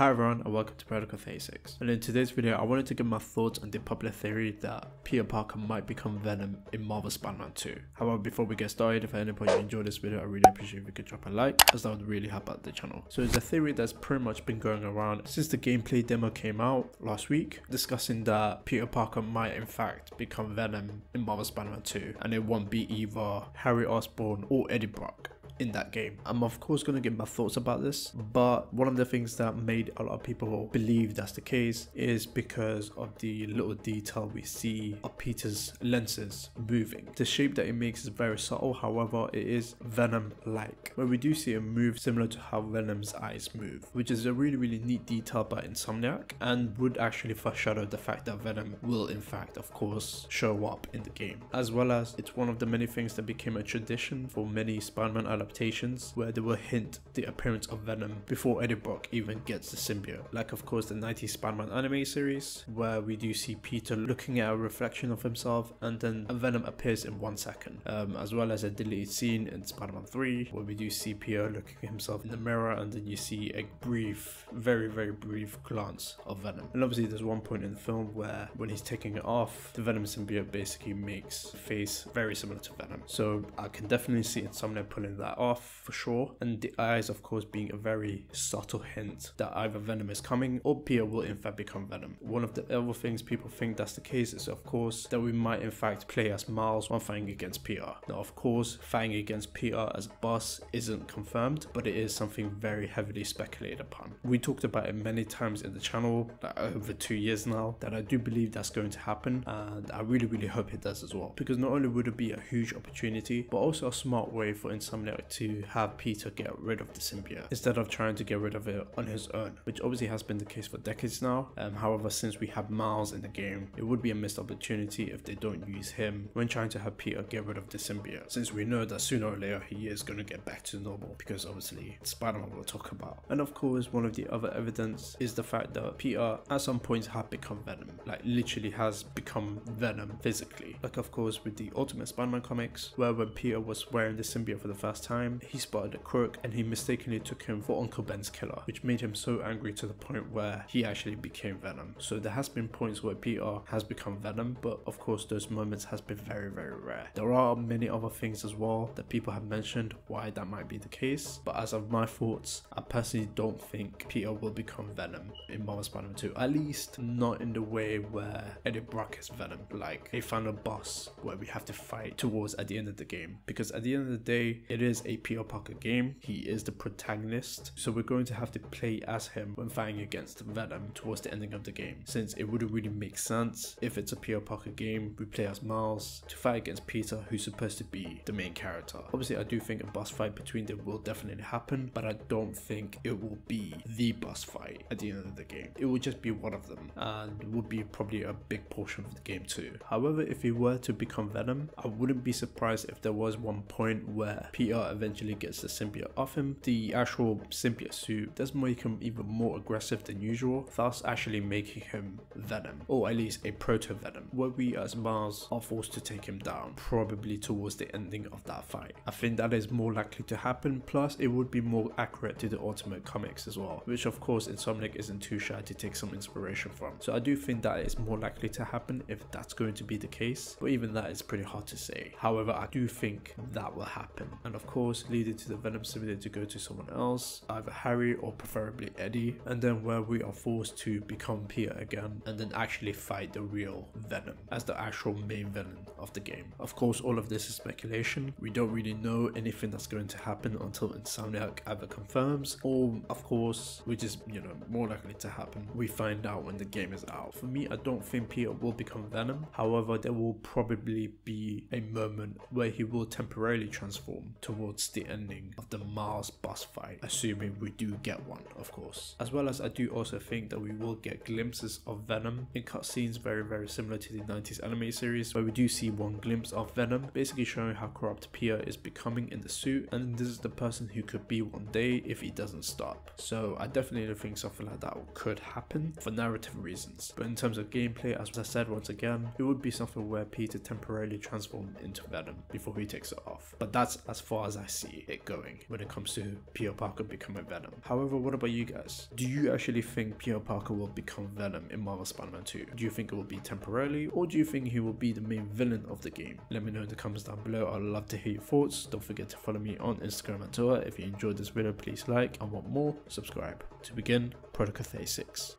Hi everyone and welcome to Protocol 36 and in today's video I wanted to give my thoughts on the popular theory that Peter Parker might become Venom in Marvel Spider-Man 2. However before we get started if at any point you enjoyed this video I really appreciate if you could drop a like as that would really help out the channel. So it's a theory that's pretty much been going around since the gameplay demo came out last week discussing that Peter Parker might in fact become Venom in Marvel Spider-Man 2 and it won't be either Harry Osborn or Eddie Brock in that game. I'm of course going to give my thoughts about this, but one of the things that made a lot of people believe that's the case is because of the little detail we see of Peter's lenses moving. The shape that it makes is very subtle, however, it is Venom-like, where we do see a move similar to how Venom's eyes move, which is a really, really neat detail by Insomniac and would actually foreshadow the fact that Venom will in fact, of course, show up in the game, as well as it's one of the many things that became a tradition for many Spider-Man adaptations where they will hint the appearance of Venom before Eddie Brock even gets the symbiote. Like of course the 90s Spider-Man anime series where we do see Peter looking at a reflection of himself and then Venom appears in one second. Um, as well as a deleted scene in Spider-Man 3 where we do see Peter looking at himself in the mirror and then you see a brief, very very brief glance of Venom. And obviously there's one point in the film where when he's taking it off, the Venom symbiote basically makes face very similar to Venom. So I can definitely see Insomniac pulling that off for sure. And the eyes, of course, being a very subtle hint that either Venom is coming or Peter will in fact become Venom. One of the other things people think that's the case is, of course, that we might in fact play as Miles while fighting against Peter. Now, of course, fighting against Peter as a boss isn't confirmed, but it is something very heavily speculated upon. We talked about it many times in the channel, like over two years now, that I do believe that's going to happen, and I really, really hope it does as well. Because not only would it be a huge opportunity, but also a smart way for Insomniac to have Peter get rid of the symbiote instead of trying to get rid of it on his own, which obviously has been the case for decades now. Um, however, since we have Miles in the game, it would be a missed opportunity if they don't use him when trying to have Peter get rid of the symbiote, since we know that sooner or later he is going to get back to normal because obviously Spider-Man will talk about. And of course, one of the other evidence is the fact that Peter at some points have become Venom, like literally has become Venom physically. Like of course with the Ultimate Spider-Man comics, where when Peter was wearing the symbiote for the first time, he spotted a crook and he mistakenly took him for Uncle Ben's killer, which made him so angry to the point where he actually became Venom. So there has been points where Peter has become Venom, but of course those moments has been very very rare. There are many other things as well that people have mentioned why that might be the case, but as of my thoughts, I personally don't think Peter will become Venom in Marvel Spider-Man 2, at least not in the way where Eddie Brock is Venom, like a final boss where we have to fight towards at the end of the game. Because at the end of the day, it is a Peter Parker game. He is the protagonist, so we're going to have to play as him when fighting against Venom towards the ending of the game. Since it wouldn't really make sense if it's a Peter Parker game, we play as Miles to fight against Peter, who's supposed to be the main character. Obviously, I do think a boss fight between them will definitely happen, but I don't think it will be the boss fight at the end of the game. It will just be one of them, and would be probably a big portion of the game too. However, if he were to become Venom, I wouldn't be surprised if there was one point where Peter eventually gets the symbiote off him. The actual symbiote suit does make him even more aggressive than usual, thus actually making him Venom, or at least a proto-Venom, where we as Miles are forced to take him down, probably towards the ending of that fight. I think that is more likely to happen, plus it would be more accurate to the Ultimate comics as well, which of course Insomniac isn't too shy to take some inspiration from. So I do think that is more likely to happen if that's going to be the case, but even that is pretty hard to say. However, I do think that will happen, and of course leading to the Venom symbiote to go to someone else, either Harry or preferably Eddie, and then where we are forced to become Peter again, and then actually fight the real Venom as the actual main villain of the game. Of course, all of this is speculation. We don't really know anything that's going to happen until Insomniac either confirms, or of course, which is you know more likely to happen, we find out when the game is out. For me, I don't think Peter will become Venom. However, there will probably be a moment where he will temporarily transform towards the ending of the Mars boss fight, assuming we do get one, of course. As well as I do also think that we will get glimpses of Venom in cutscenes very very similar to the 90s anime series, where we do see one glimpse of Venom, basically showing how corrupt Peter is becoming in the suit, and this is the person who could be one day if he doesn't stop. So I definitely think something like that could happen for narrative reasons. But in terms of gameplay, as I said once again, it would be something where Peter temporarily transformed into Venom before he takes it off. But that's as far as I see it going when it comes to Peter Parker becoming Venom. However, what about you guys? Do you actually think Peter Parker will become Venom in Marvel Spider-Man 2? Do you think it will be temporarily or do you think he will be the main villain of the game? Let me know in the comments down below. I'd love to hear your thoughts. Don't forget to follow me on Instagram and Twitter. If you enjoyed this video, please like and want more, subscribe. To begin, Protocol 36.